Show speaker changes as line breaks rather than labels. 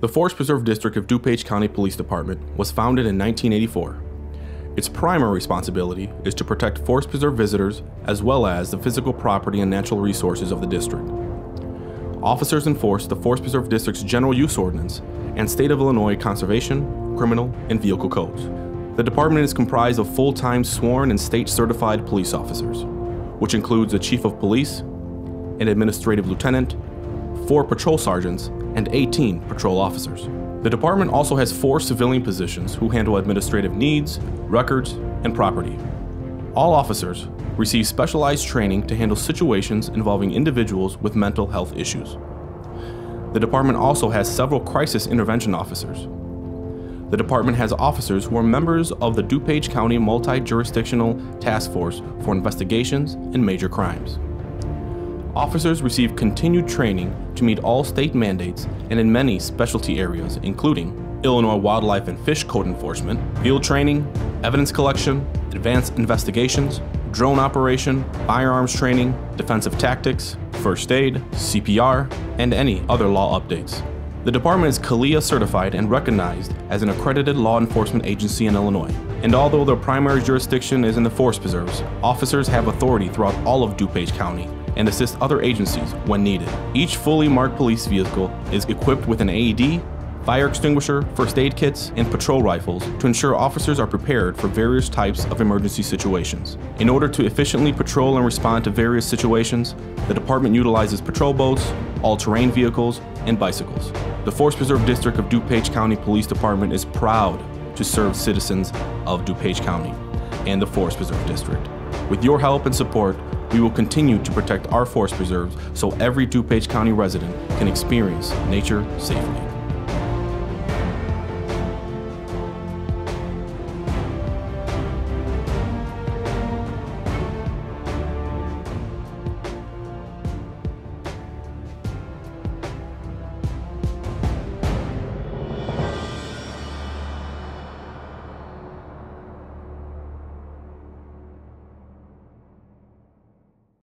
The Forest Preserve District of DuPage County Police Department was founded in 1984. Its primary responsibility is to protect Forest Preserve visitors as well as the physical property and natural resources of the district. Officers enforce the Forest Preserve District's General Use Ordinance and State of Illinois Conservation, Criminal, and Vehicle Codes. The department is comprised of full-time sworn and state-certified police officers, which includes a chief of police, an administrative lieutenant, four patrol sergeants, and 18 patrol officers. The department also has four civilian positions who handle administrative needs, records, and property. All officers receive specialized training to handle situations involving individuals with mental health issues. The department also has several crisis intervention officers. The department has officers who are members of the DuPage County Multi-Jurisdictional Task Force for Investigations and Major Crimes. Officers receive continued training to meet all state mandates and in many specialty areas, including Illinois Wildlife and Fish Code enforcement, field training, evidence collection, advanced investigations, drone operation, firearms training, defensive tactics, first aid, CPR, and any other law updates. The department is CALEA certified and recognized as an accredited law enforcement agency in Illinois. And although their primary jurisdiction is in the forest preserves, officers have authority throughout all of DuPage County and assist other agencies when needed. Each fully marked police vehicle is equipped with an AED, fire extinguisher, first aid kits, and patrol rifles to ensure officers are prepared for various types of emergency situations. In order to efficiently patrol and respond to various situations, the department utilizes patrol boats, all-terrain vehicles, and bicycles. The Forest Preserve District of DuPage County Police Department is proud to serve citizens of DuPage County and the Forest Preserve District. With your help and support, we will continue to protect our forest preserves so every DuPage County resident can experience nature safely.